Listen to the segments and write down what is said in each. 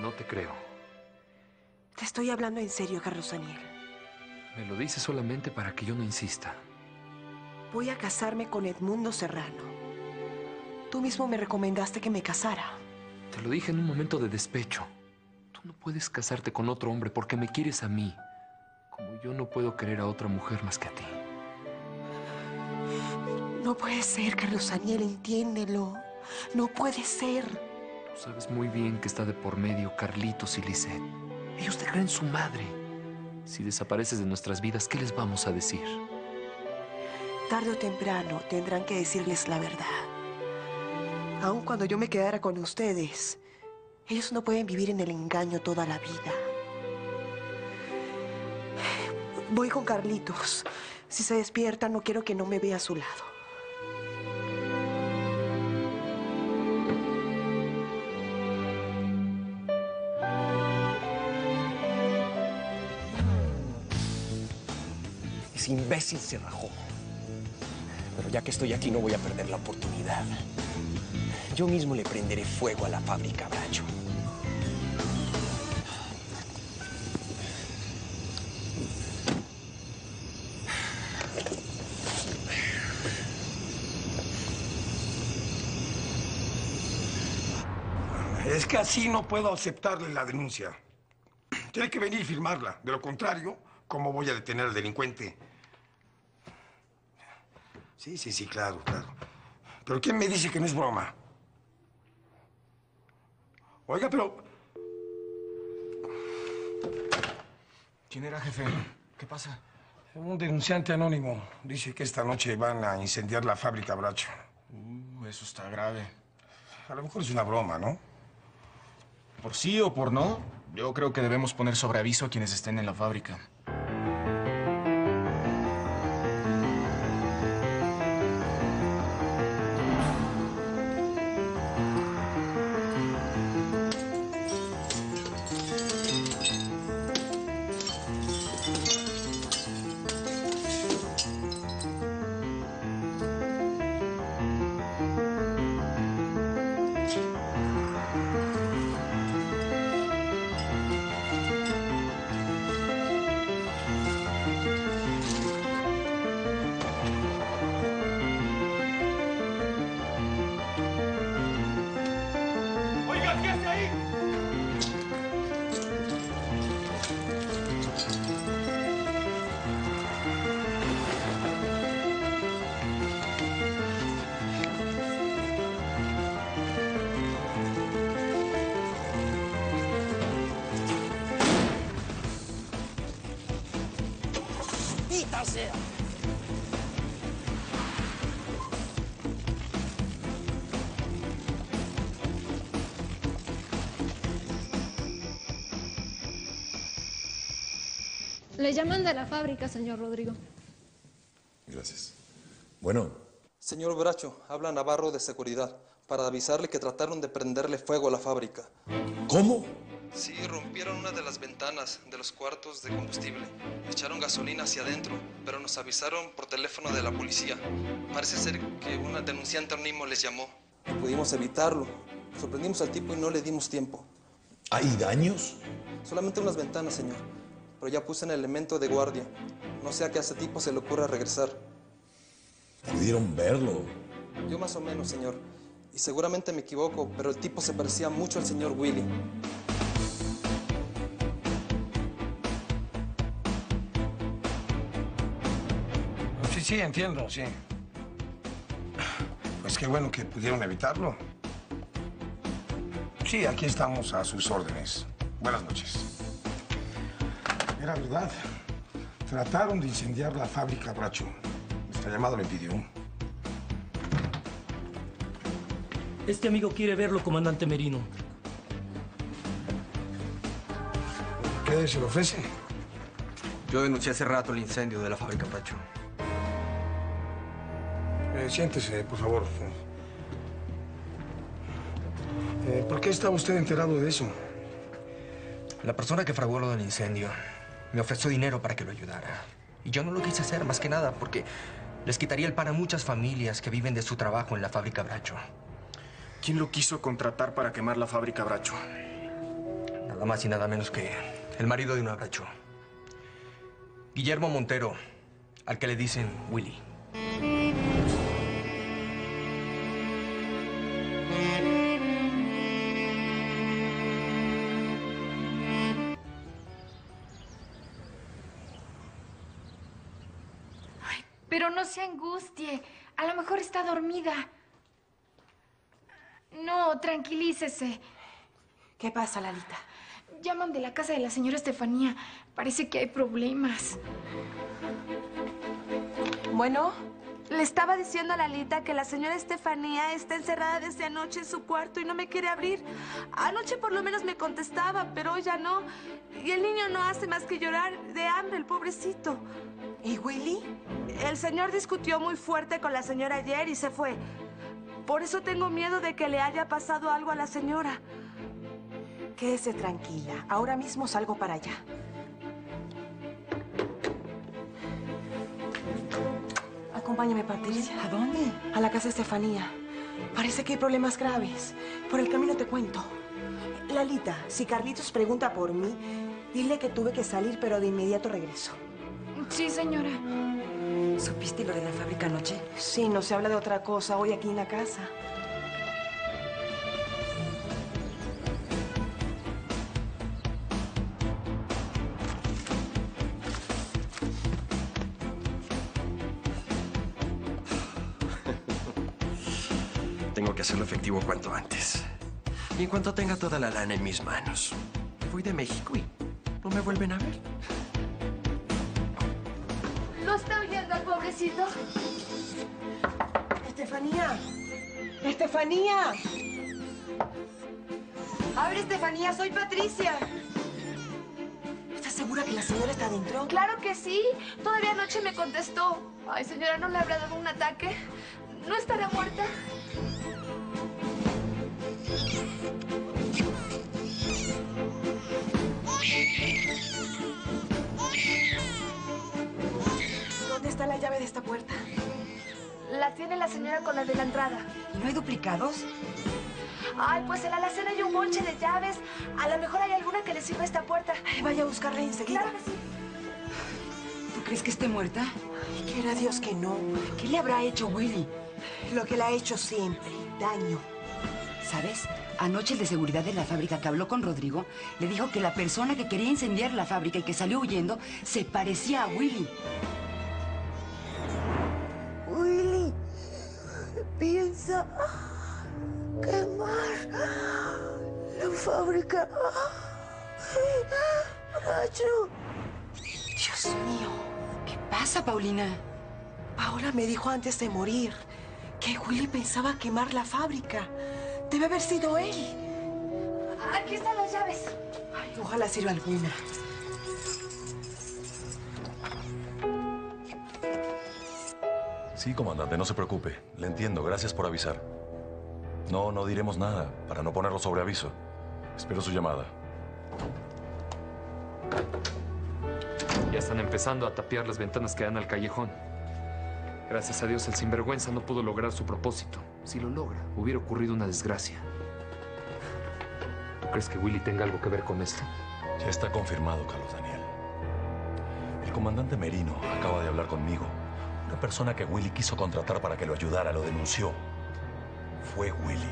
No te creo. Te estoy hablando en serio, Carlos Daniel. Me lo dices solamente para que yo no insista. Voy a casarme con Edmundo Serrano. Tú mismo me recomendaste que me casara. Te lo dije en un momento de despecho. Tú no puedes casarte con otro hombre porque me quieres a mí. Como yo no puedo querer a otra mujer más que a ti. No puede ser, Carlos Daniel, entiéndelo. No puede ser. Sabes muy bien que está de por medio Carlitos y Lisette. Ellos te creen su madre. Si desapareces de nuestras vidas, ¿qué les vamos a decir? Tarde o temprano tendrán que decirles la verdad. Aun cuando yo me quedara con ustedes, ellos no pueden vivir en el engaño toda la vida. Voy con Carlitos. Si se despierta, no quiero que no me vea a su lado. Imbécil se rajó. Pero ya que estoy aquí no voy a perder la oportunidad. Yo mismo le prenderé fuego a la fábrica Bracho. Es que así no puedo aceptarle la denuncia. Tiene que venir y firmarla. De lo contrario, ¿cómo voy a detener al delincuente? Sí, sí, sí, claro, claro. Pero ¿quién me dice que no es broma? Oiga, pero... ¿Quién era, jefe? ¿Qué pasa? Un denunciante anónimo dice que esta noche van a incendiar la fábrica Bracho. Uh, eso está grave. A lo mejor es una broma, ¿no? Por sí o por no, yo creo que debemos poner sobre aviso a quienes estén en la fábrica. Sea! Le llaman de la fábrica, señor Rodrigo. Gracias. Bueno, Señor Bracho, habla Navarro de seguridad para avisarle que trataron de prenderle fuego a la fábrica. ¿cómo? Sí, rompieron una de las ventanas de los cuartos de combustible. Echaron gasolina hacia adentro, pero nos avisaron por teléfono de la policía. Parece ser que una denunciante anónimo les llamó. Pudimos evitarlo. Sorprendimos al tipo y no le dimos tiempo. ¿Hay daños? Solamente unas ventanas, señor. Pero ya puse un elemento de guardia. No sea que a ese tipo se le ocurra regresar. ¿Pudieron verlo? Yo más o menos, señor. Y seguramente me equivoco, pero el tipo se parecía mucho al señor Willy. Sí, entiendo, sí. Pues qué bueno que pudieron evitarlo. Sí, aquí estamos a sus órdenes. Buenas noches. Era verdad. Trataron de incendiar la fábrica Bracho. Nuestra llamada lo impidió. Este amigo quiere verlo, comandante Merino. ¿Qué se le ofrece? Yo denuncié hace rato el incendio de la fábrica Bracho. Eh, siéntese, por favor. Eh, ¿Por qué estaba usted enterado de eso? La persona que fraguó lo del incendio me ofreció dinero para que lo ayudara. Y yo no lo quise hacer más que nada porque les quitaría el pan a muchas familias que viven de su trabajo en la fábrica Bracho. ¿Quién lo quiso contratar para quemar la fábrica Bracho? nada más y nada menos que el marido de un abracho. Guillermo Montero, al que le dicen Willy. Se angustie. A lo mejor está dormida. No, tranquilícese. ¿Qué pasa, Lalita? Llaman de la casa de la señora Estefanía. Parece que hay problemas. Bueno, Le estaba diciendo a Lalita que la señora Estefanía está encerrada desde anoche en su cuarto y no me quiere abrir. Anoche por lo menos me contestaba, pero hoy ya no. Y el niño no hace más que llorar de hambre, el pobrecito. ¿Y Willy? El señor discutió muy fuerte con la señora ayer y se fue. Por eso tengo miedo de que le haya pasado algo a la señora. quédese tranquila. Ahora mismo salgo para allá. Acompáñame, Patricia. ¿A dónde? A la casa de Estefanía. Parece que hay problemas graves. Por el camino te cuento. Lalita, si Carlitos pregunta por mí, dile que tuve que salir, pero de inmediato regreso. Sí, señora. ¿Supiste lo de la fábrica anoche? Sí, no se habla de otra cosa hoy aquí en la casa. Tengo que hacerlo efectivo cuanto antes. Y en cuanto tenga toda la lana en mis manos, voy de México y no me vuelven a ver. Estefanía. Estefanía. Abre, Estefanía, soy Patricia. ¿Estás segura que la señora está adentro? Claro que sí. Todavía anoche me contestó. Ay, señora, ¿no le habrá dado un ataque? ¿No estará muerta? ¿Dónde está la llave de esta puerta? La tiene la señora con la de la entrada. ¿Y no hay duplicados? Ay, pues en la alacena hay un bonche de llaves. A lo mejor hay alguna que le sirva a esta puerta. Ay, vaya a buscarla enseguida. Claro que sí. ¿Tú crees que esté muerta? Ay, quiera Dios que no. ¿Qué le habrá hecho Willy? Lo que le ha hecho siempre, daño. ¿Sabes? Anoche el de seguridad de la fábrica que habló con Rodrigo le dijo que la persona que quería incendiar la fábrica y que salió huyendo se parecía a. Willy piensa quemar la fábrica. Nacho. Dios mío. ¿Qué pasa, Paulina? Paola me dijo antes de morir que Willy pensaba quemar la fábrica. Debe haber sido él. Aquí están las llaves. Ay, ojalá sirva alguna. Sí, comandante, no se preocupe. Le entiendo. Gracias por avisar. No, no diremos nada para no ponerlo sobre aviso. Espero su llamada. Ya están empezando a tapiar las ventanas que dan al callejón. Gracias a Dios el sinvergüenza no pudo lograr su propósito. Si lo logra, hubiera ocurrido una desgracia. ¿Tú crees que Willy tenga algo que ver con esto? Ya está confirmado, Carlos Daniel. El comandante Merino acaba de hablar conmigo. Una persona que Willy quiso contratar para que lo ayudara lo denunció. Fue Willy.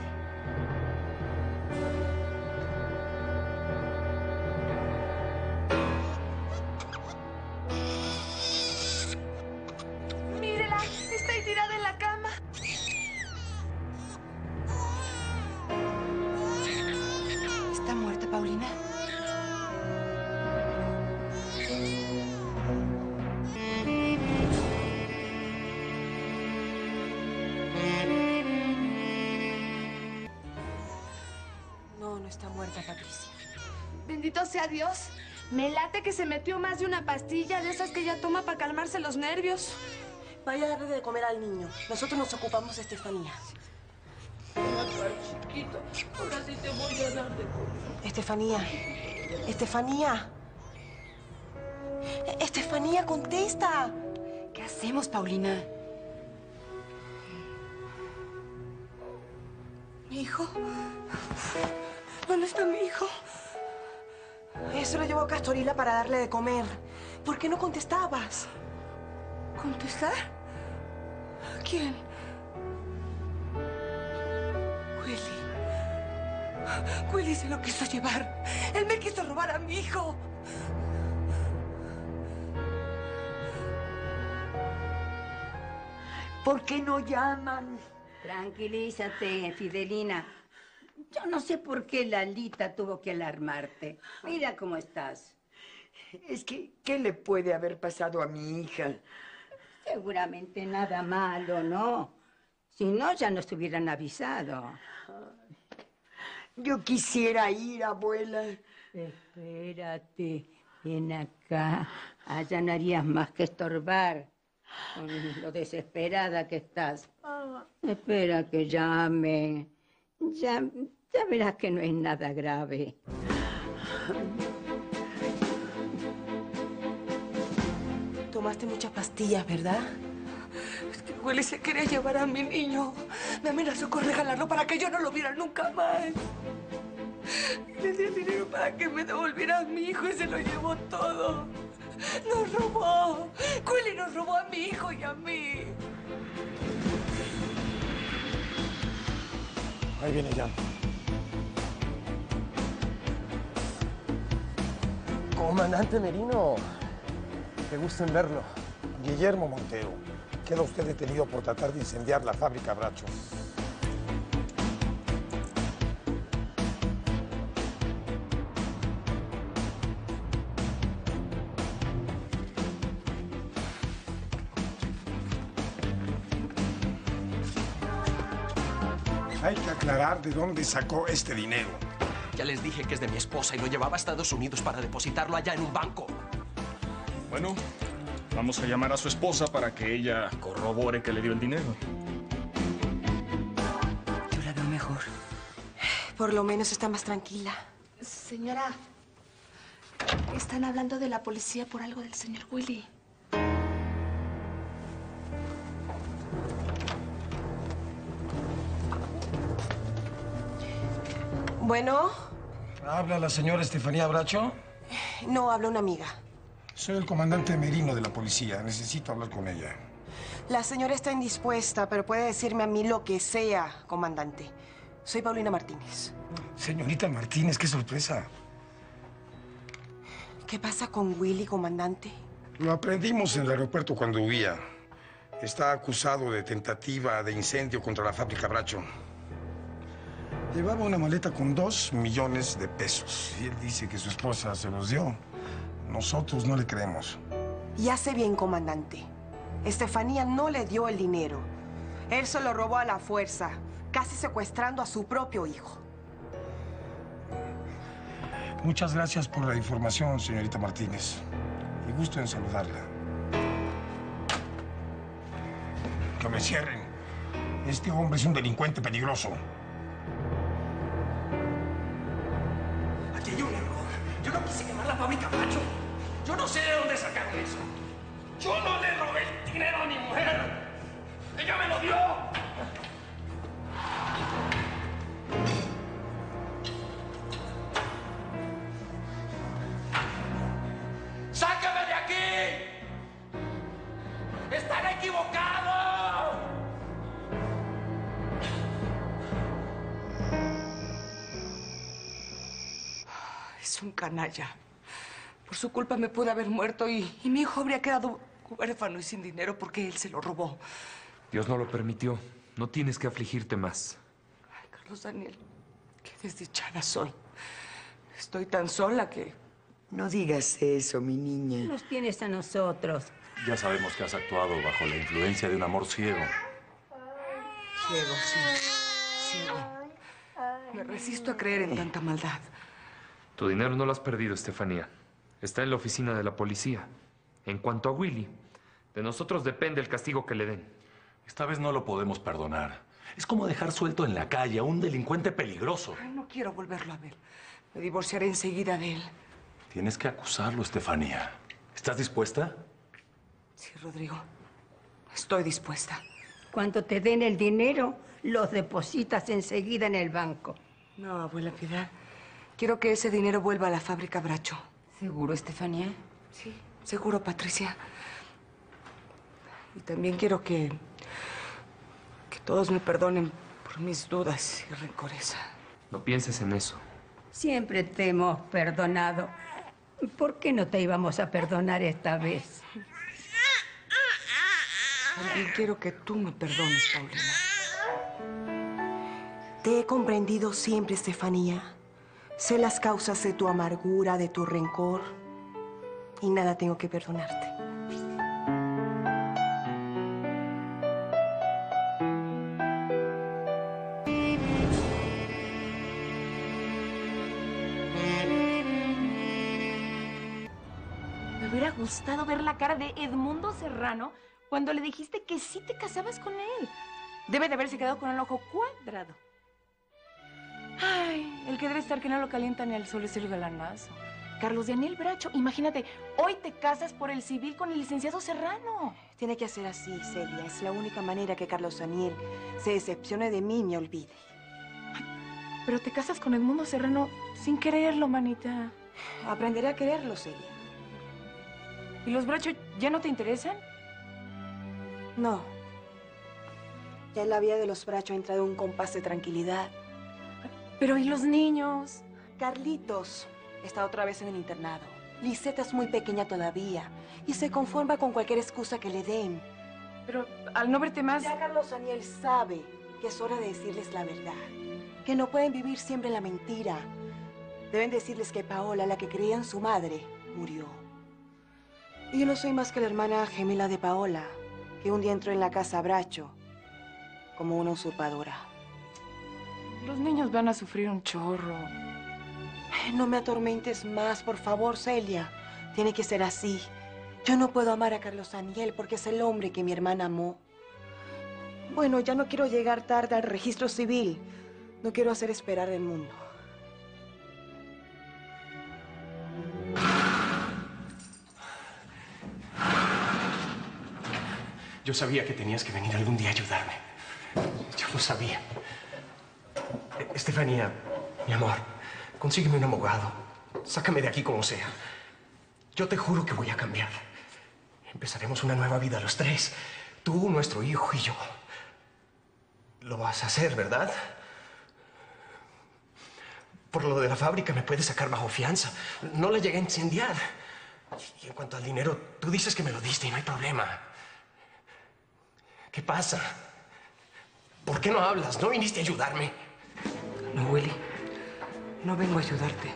No, no está muerta, Patricia. Bendito sea Dios. Me late que se metió más de una pastilla de esas que ella toma para calmarse los nervios. Vaya a darle de comer al niño. Nosotros nos ocupamos de Estefanía. Chiquito, ahora sí te voy a dar de comer. Estefanía. Estefanía. Estefanía, contesta. ¿Qué hacemos, Paulina? ¿Mi hijo? ¿Dónde está mi hijo? Eso lo llevó a Castorila para darle de comer. ¿Por qué no contestabas? ¿Contestar? ¿Quién? Willy. Willy se lo quiso llevar. Él me quiso robar a mi hijo. ¿Por qué no llaman? Tranquilízate, Fidelina. Yo no sé por qué Lalita tuvo que alarmarte. Mira cómo estás. Es que, ¿qué le puede haber pasado a mi hija? Seguramente nada malo, ¿no? Si no, ya nos hubieran avisado. Yo quisiera ir, abuela. Espérate, ven acá. Allá no harías más que estorbar. Con lo desesperada que estás. Espera que llamen. Ya, ya verás que no es nada grave. Tomaste muchas pastillas, ¿verdad? Es que Willy se quería llevar a mi niño. Me amenazó con regalarlo para que yo no lo viera nunca más. Le di el dinero para que me devolviera a mi hijo y se lo llevó todo. Nos robó. Willy nos robó a mi hijo y a mí. Ahí viene ya. Comandante Merino, qué gusto en verlo. Guillermo Montero, queda usted detenido por tratar de incendiar la fábrica Bracho. Hay que aclarar de dónde sacó este dinero. Ya les dije que es de mi esposa y lo llevaba a Estados Unidos para depositarlo allá en un banco. Bueno, vamos a llamar a su esposa para que ella corrobore que le dio el dinero. Yo la veo mejor. Por lo menos está más tranquila. Señora, están hablando de la policía por algo del señor Willy. Bueno, ¿Habla la señora Estefanía Bracho? no, habla una amiga. Soy el comandante Merino de la policía. Necesito hablar con ella. La señora está indispuesta, pero puede decirme a mí lo que sea, comandante. Soy Paulina Martínez. Señorita Martínez, qué sorpresa. ¿Qué pasa con Willy, comandante? Lo aprendimos en el aeropuerto cuando huía. Está acusado de tentativa de incendio contra la fábrica Bracho. Llevaba una maleta con dos millones de pesos. Y él dice que su esposa se los dio. Nosotros no le creemos. Y hace bien, comandante. Estefanía no le dio el dinero. Él se lo robó a la fuerza, casi secuestrando a su propio hijo. Muchas gracias por la información, señorita Martínez. Y gusto en saludarla. Que me cierren. Este hombre es un delincuente peligroso. Macho. Yo no sé de dónde sacaron eso. Yo no le robé el dinero a mi mujer. Ella me lo dio. ¡Sácame de aquí! ¡Están equivocados! Es un canalla. Por su culpa me pude haber muerto y, y mi hijo habría quedado huérfano y sin dinero porque él se lo robó. Dios no lo permitió. No tienes que afligirte más. Carlos Daniel, qué desdichada soy. Estoy tan sola que... No digas eso, mi niña. Nos tienes a nosotros. Ya sabemos que has actuado bajo la influencia de un amor ciego. Ciego, sí. Ciego. Me resisto a creer en tanta maldad. Tu dinero no lo has perdido, Estefanía. Está en la oficina de la policía. En cuanto a Willy, de nosotros depende el castigo que le den. Esta vez no lo podemos perdonar. Es como dejar suelto en la calle a un delincuente peligroso. Ay, no quiero volverlo a ver. Me divorciaré enseguida de él. Tienes que acusarlo, Estefanía. ¿Estás dispuesta? Sí, Rodrigo. Estoy dispuesta. Cuando te den el dinero, los depositas enseguida en el banco. No, abuela Piedad. Quiero que ese dinero vuelva a la fábrica Bracho. ¿Seguro, Estefanía? Sí, seguro, Patricia. Y también quiero que... que todos me perdonen por mis dudas y rencores. No pienses en eso. Siempre te hemos perdonado. ¿Por qué no te íbamos a perdonar esta vez? También quiero que tú me perdones, Paulina. Te he comprendido siempre, Estefanía. Sé las causas de tu amargura, de tu rencor. Y nada tengo que perdonarte. Me hubiera gustado ver la cara de Edmundo Serrano cuando le dijiste que sí te casabas con él. Debe de haberse quedado con el ojo cuadrado. Ay, el que debe estar que no lo calienta ni el sol es el galanazo. Carlos Daniel Bracho, imagínate, hoy te casas por el civil con el licenciado Serrano. Tiene que ser así, Celia. Es la única manera que Carlos Daniel se decepcione de mí y me olvide. Pero te casas con Edmundo Serrano sin quererlo, manita. Aprenderé a quererlo, Celia. ¿Y los Bracho ya no te interesan? No. Ya en la vida de los Bracho ha entrado un compás de tranquilidad. Pero ¿y los niños? Carlitos está otra vez en el internado. Liseta es muy pequeña todavía y se conforma con cualquier excusa que le den. Pero al no verte más... Ya Carlos Daniel sabe que es hora de decirles la verdad. Que no pueden vivir siempre en la mentira. Deben decirles que Paola, la que creía en su madre, murió. Y yo no soy más que la hermana gemela de Paola, que un día entró en la casa Bracho como una usurpadora. Los niños van a sufrir un chorro. No me atormentes más, por favor, Celia. Tiene que ser así. Yo no puedo amar a Carlos Daniel porque es el hombre que mi hermana amó. Bueno, ya no quiero llegar tarde al registro civil. No quiero hacer esperar el mundo. Yo sabía que tenías que venir algún día a ayudarme. Yo lo sabía. Estefanía, mi amor, consígueme un abogado. Sácame de aquí como sea. Yo te juro que voy a cambiar. Empezaremos una nueva vida los tres. Tú, nuestro hijo y yo. Lo vas a hacer, ¿verdad? Por lo de la fábrica me puedes sacar bajo fianza. No la llegué a incendiar. Y en cuanto al dinero, tú dices que me lo diste y no hay problema. ¿Qué pasa? ¿Por qué no hablas? ¿No viniste a ayudarme? No, Willy. No vengo a ayudarte.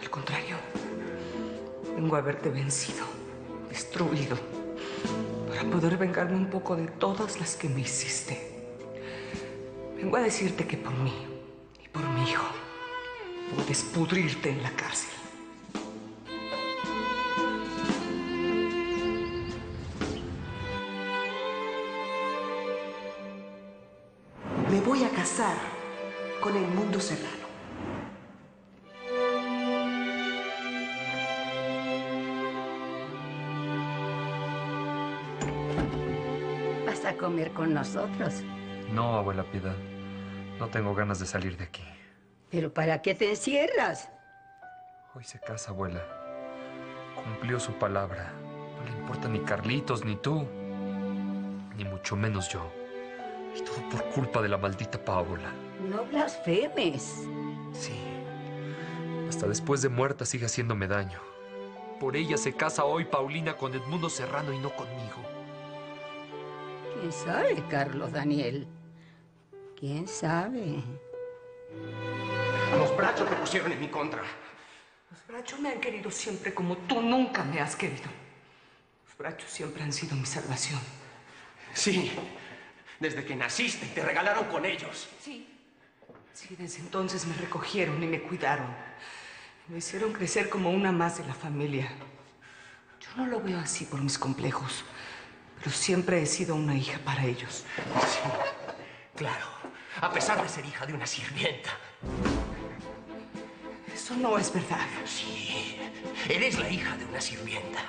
Al contrario. Vengo a verte vencido, destruido, para poder vengarme un poco de todas las que me hiciste. Vengo a decirte que por mí y por mi hijo puedes pudrirte en la cárcel. Me voy a casar con el mundo serrano. ¿Vas a comer con nosotros? No, abuela Piedad. No tengo ganas de salir de aquí. ¿Pero para qué te encierras? Hoy se casa, abuela. Cumplió su palabra. No le importa ni Carlitos ni tú. Ni mucho menos yo. Y todo por culpa de la maldita Paola. No blasfemes. Sí. Hasta después de muerta sigue haciéndome daño. Por ella se casa hoy Paulina con Edmundo Serrano y no conmigo. ¿Quién sabe, Carlos Daniel? ¿Quién sabe? Los brachos te pusieron en mi contra. Los brachos me han querido siempre como tú nunca me has querido. Los brachos siempre han sido mi salvación. Sí, desde que naciste te regalaron con ellos. Sí. Sí, desde entonces me recogieron y me cuidaron. Me hicieron crecer como una más de la familia. Yo no lo veo así por mis complejos, pero siempre he sido una hija para ellos. Sí, claro. A pesar de ser hija de una sirvienta. Eso no es verdad. Sí, eres la hija de una sirvienta.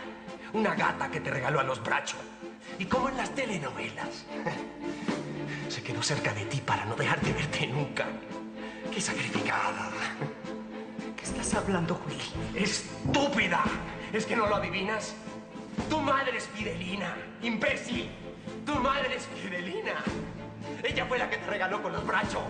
Una gata que te regaló a los brachos. Y como en las telenovelas. Se quedó cerca de ti para no dejarte verte nunca. ¡Qué sacrificada! ¿Qué estás estás hablando, Willy? ¡Estúpida! ¿Es que no lo adivinas? Tu madre es Fidelina, imbécil. Tu madre es Fidelina. Ella fue la que te regaló con los brazos.